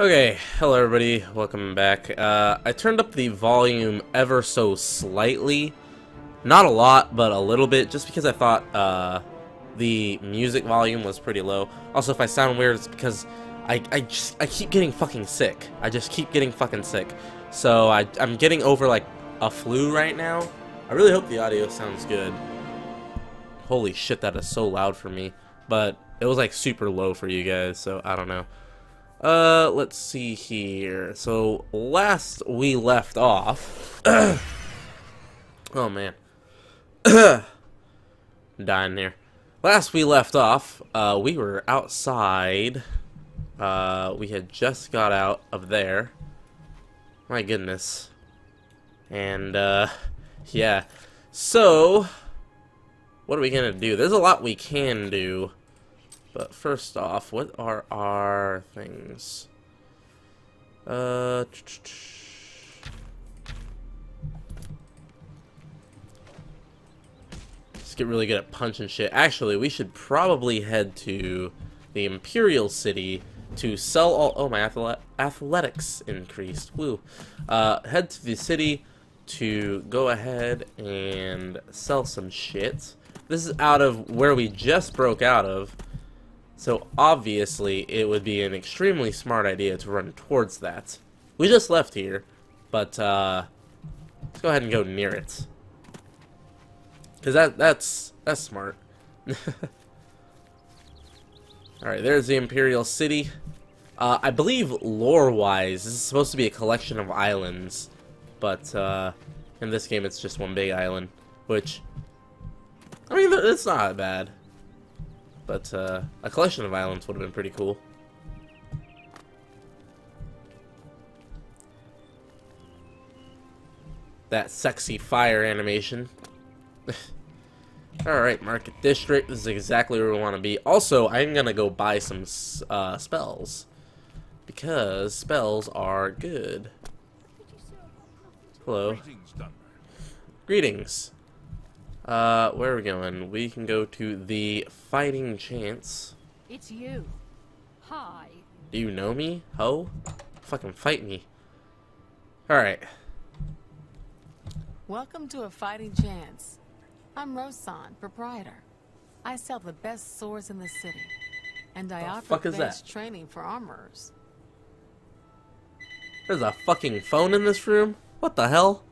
Okay, hello everybody, welcome back. Uh, I turned up the volume ever so slightly. Not a lot, but a little bit, just because I thought uh, the music volume was pretty low. Also, if I sound weird, it's because I, I, just, I keep getting fucking sick. I just keep getting fucking sick. So I, I'm getting over like a flu right now. I really hope the audio sounds good. Holy shit, that is so loud for me. But it was like super low for you guys, so I don't know. Uh, let's see here. So, last we left off... oh, man. Dying here. Last we left off, uh, we were outside. Uh, we had just got out of there. My goodness. And, uh, yeah. So, what are we gonna do? There's a lot we can do. But first off, what are our things? Uh, let's get really good at punching shit. Actually, we should probably head to the Imperial City to sell all. Oh, my athletics increased. Woo. Uh, head to the city to go ahead and sell some shit. This is out of where we just broke out of. So obviously it would be an extremely smart idea to run towards that. We just left here, but uh, let's go ahead and go near it. Cause that that's that's smart. Alright, there's the Imperial City. Uh, I believe lore-wise, this is supposed to be a collection of islands, but uh, in this game it's just one big island, which, I mean, it's not bad. But uh, a collection of islands would have been pretty cool. That sexy fire animation. Alright, Market District. This is exactly where we want to be. Also, I'm going to go buy some uh, spells. Because spells are good. Hello. Greetings. Uh, where are we going? We can go to the fighting chance. It's you. Hi. Do you know me? Ho? Fucking fight me. Alright. Welcome to a fighting chance. I'm Rohssan, proprietor. I sell the best swords in the city. And I offer advanced training for armorers. There's a fucking phone in this room? What the hell?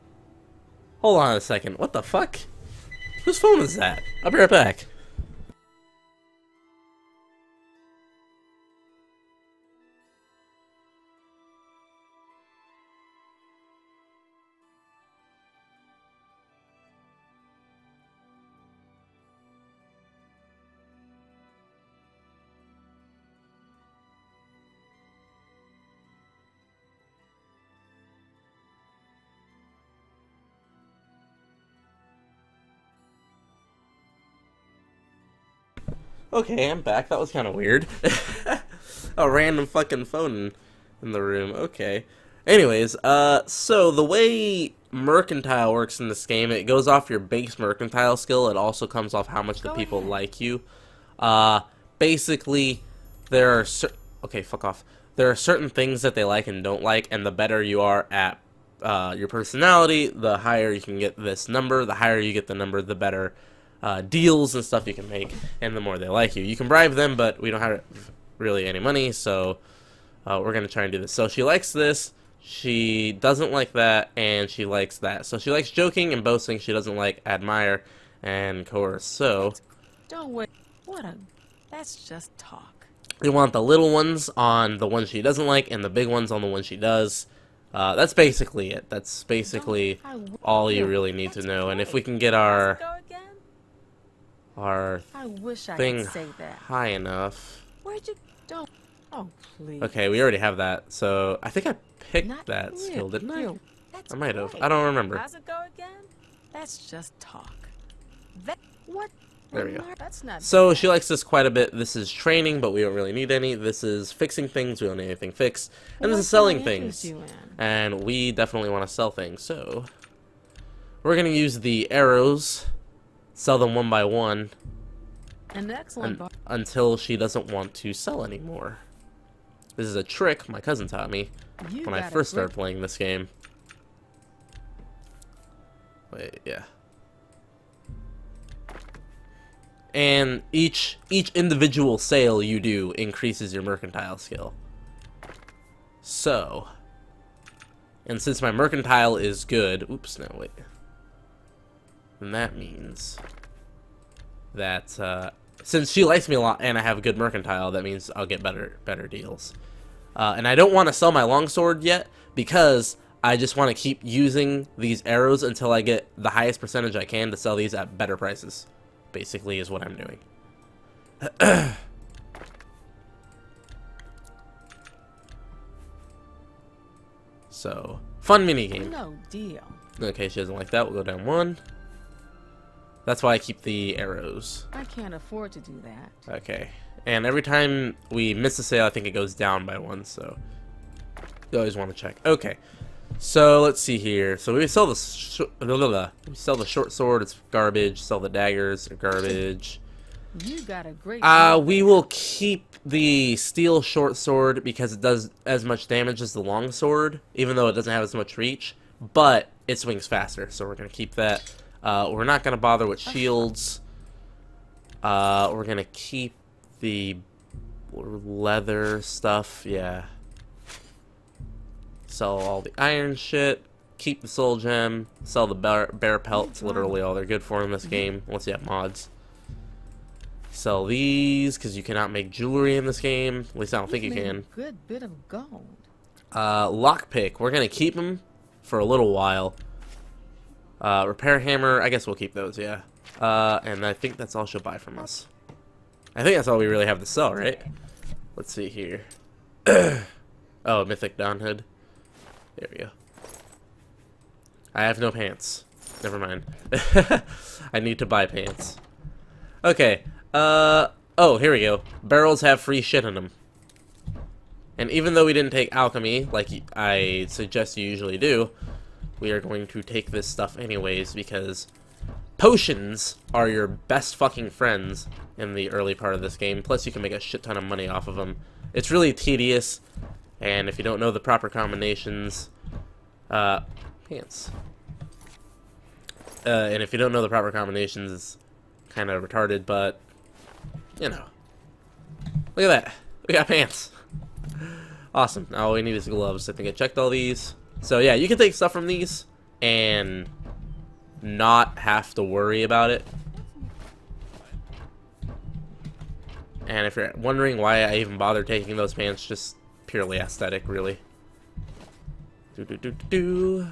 Hold on a second. What the fuck? Whose phone is that? I'll be right back. Okay, I'm back. That was kind of weird. a random fucking phone in the room. Okay. Anyways, uh, so the way mercantile works in this game, it goes off your base mercantile skill. It also comes off how much the people ahead. like you. Uh, basically, there are okay, fuck off. There are certain things that they like and don't like, and the better you are at uh, your personality, the higher you can get this number. The higher you get the number, the better uh, deals and stuff you can make, and the more they like you. You can bribe them, but we don't have really any money, so uh, we're going to try and do this. So she likes this, she doesn't like that, and she likes that. So she likes joking and boasting, she doesn't like admire and coerce. So... Don't wait. What a... That's just talk. We want the little ones on the ones she doesn't like, and the big ones on the ones she does. Uh, that's basically it. That's basically all you really need to know. And if we can get our our I wish I thing could say that. high enough. Where'd you don't Oh please. Okay, we already have that. So I think I picked Not that skill, didn't I? I might have. I don't remember. How's it go again? That's just talk. That what there we go. That's not so she likes this quite a bit. This is training, but we don't really need any. This is fixing things. We don't need anything fixed. And well, this is selling things. And we definitely want to sell things. So we're going to use the arrows sell them one by one. An excellent un until she doesn't want to sell anymore. This is a trick my cousin taught me you when I first started playing this game. Wait, yeah. And each each individual sale you do increases your mercantile skill. So, and since my mercantile is good, oops, no, wait. Then that means that uh, since she likes me a lot and I have a good mercantile, that means I'll get better better deals. Uh, and I don't want to sell my longsword yet because I just want to keep using these arrows until I get the highest percentage I can to sell these at better prices. Basically is what I'm doing. so, fun mini game. No deal. Okay, she doesn't like that. We'll go down one. That's why I keep the arrows. I can't afford to do that. Okay. And every time we miss a sale, I think it goes down by one, so you always want to check. Okay. So let's see here. So we sell the blah, blah, blah. we sell the short sword. It's garbage. Sell the daggers. Garbage. You got a great. Uh, we will keep the steel short sword because it does as much damage as the long sword, even though it doesn't have as much reach. But it swings faster, so we're gonna keep that. Uh, we're not gonna bother with shields. Uh, we're gonna keep the leather stuff. Yeah sell all the iron shit, keep the soul gem, sell the bear, bear pelts, literally all they're good for in this game, once you have mods. Sell these, because you cannot make jewelry in this game. At least I don't think you can. good bit of gold. Uh, lockpick. We're going to keep them for a little while. Uh, repair hammer. I guess we'll keep those, yeah. Uh, and I think that's all she'll buy from us. I think that's all we really have to sell, right? Let's see here. oh, Mythic Dawnhood. There we go. I have no pants. Never mind. I need to buy pants. Okay. Uh. Oh, here we go. Barrels have free shit in them. And even though we didn't take alchemy, like I suggest you usually do, we are going to take this stuff anyways because potions are your best fucking friends in the early part of this game. Plus, you can make a shit ton of money off of them. It's really tedious, and if you don't know the proper combinations, uh, pants. Uh, and if you don't know the proper combinations, it's kind of retarded, but, you know. Look at that. We got pants. Awesome. Now all we need is gloves. I think I checked all these. So yeah, you can take stuff from these and not have to worry about it. And if you're wondering why I even bother taking those pants, just purely aesthetic, really. Do do do do.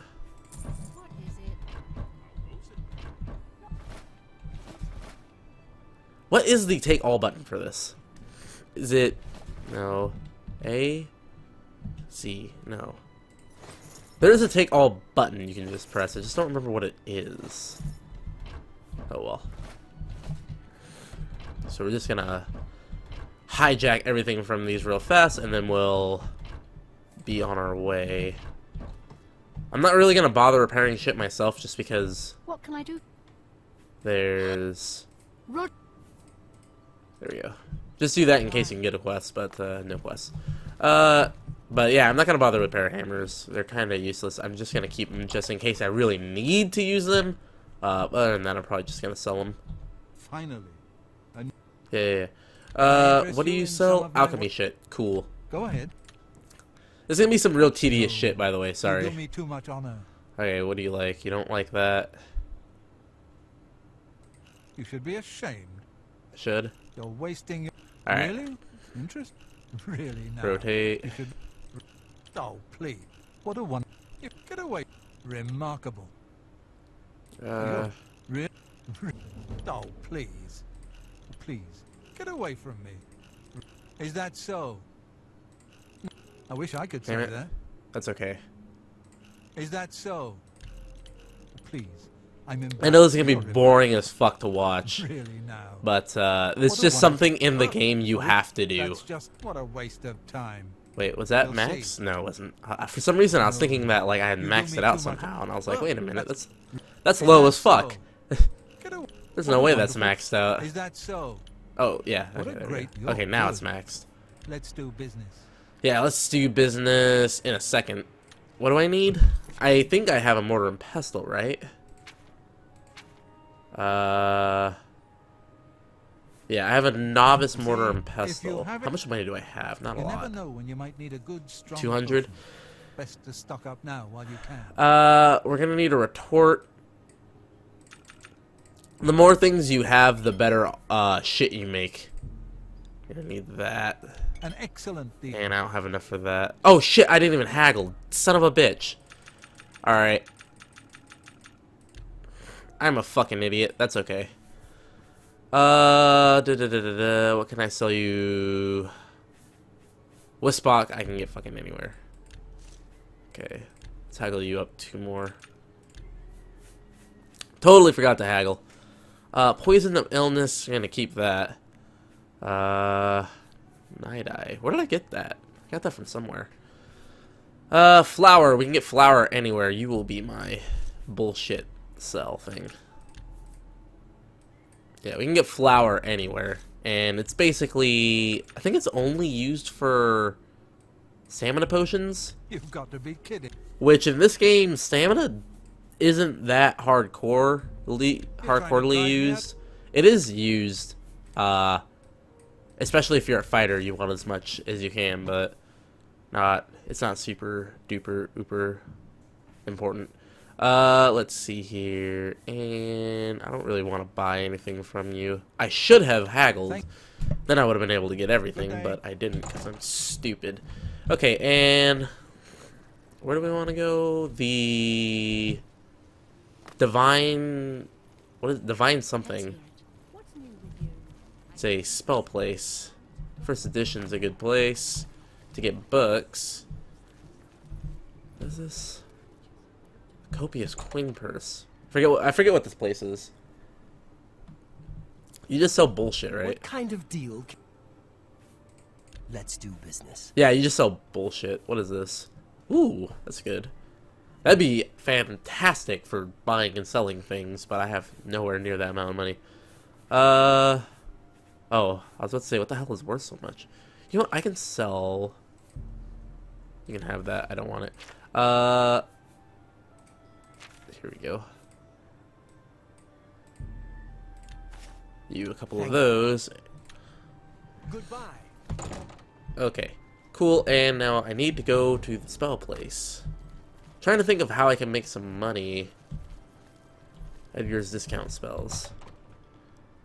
What is the take all button for this? Is it no A C no. There is a take all button you can just press. I just don't remember what it is. Oh well. So we're just gonna hijack everything from these real fast, and then we'll be on our way. I'm not really gonna bother repairing shit myself, just because. What can I do? There's. Rod. There we go. Just do that in case you can get a quest, but uh, no quest. Uh, but yeah, I'm not gonna bother with repair hammers. They're kind of useless. I'm just gonna keep them just in case I really need to use them. Uh, other than that, I'm probably just gonna sell them. Finally. Yeah, yeah, yeah. Uh, what do you sell? Alchemy shit. Cool. Go ahead. There's gonna be some real tedious shit, by the way. Sorry. You do me too much honor. Okay, what do you like? You don't like that? You should be ashamed. Should. You're wasting your. All right. Really? Interest? Really? No. Rotate. You. Oh, please. What a one. You get away. Remarkable. Uh. Re oh, please. Please. Get away from me. Is that so? I wish I could say that. That's okay. Is that so? Please. I'm I know this is gonna be boring as fuck to watch. Really now. But uh, it's just something in the game you have to do. That's just what a waste of time. Wait, was that max? No, it wasn't. Uh, for some reason, I was thinking that like I had maxed it out somehow, and I was like, wait a minute, that's that's low as fuck. There's no way that's maxed out. Is that so? Oh, yeah. Okay, okay now it's maxed. Let's do business. Yeah, let's do business in a second. What do I need? I think I have a mortar and pestle, right? Uh, yeah, I have a novice mortar and pestle. How much money do I have? Not a lot. never know when you might need a good, strong 200? Best to stock up now while you can. Uh, we're gonna need a retort. The more things you have, the better uh shit you make. Gonna need that. An excellent deal. And I don't have enough for that. Oh shit, I didn't even haggle. Son of a bitch. Alright. I'm a fucking idiot. That's okay. Uh, da, da, da, what can I sell you? Wisbok, I can get fucking anywhere. Okay, let's haggle you up two more. Totally forgot to haggle. Uh, poison of illness, I'm gonna keep that. Uh, night eye. Where did I get that? I got that from somewhere. Uh, flour. We can get flour anywhere. You will be my bullshit sell thing. Yeah, we can get flour anywhere. And it's basically... I think it's only used for stamina potions. You've got to be kidding. Which in this game, stamina isn't that hardcore hardcorely used. It is used, uh, especially if you're a fighter, you want as much as you can, but not. It's not super duper uber important. Uh, let's see here. And I don't really want to buy anything from you. I should have haggled. Then I would have been able to get everything, but I didn't because I'm stupid. Okay, and where do we want to go? The divine. What is divine something? It's a spell place. First edition's a good place to get books. What is this? Copious coin purse. Forget what I forget what this place is. You just sell bullshit, right? What kind of deal? Let's do business. Yeah, you just sell bullshit. What is this? Ooh, that's good. That'd be fantastic for buying and selling things, but I have nowhere near that amount of money. Uh, oh, I was about to say, what the hell is worth so much? You know what? I can sell. You can have that. I don't want it. Uh, here we go. You a couple of those. Goodbye. Okay. Cool, and now I need to go to the spell place. trying to think of how I can make some money. Edgar's discount spells.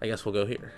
I guess we'll go here.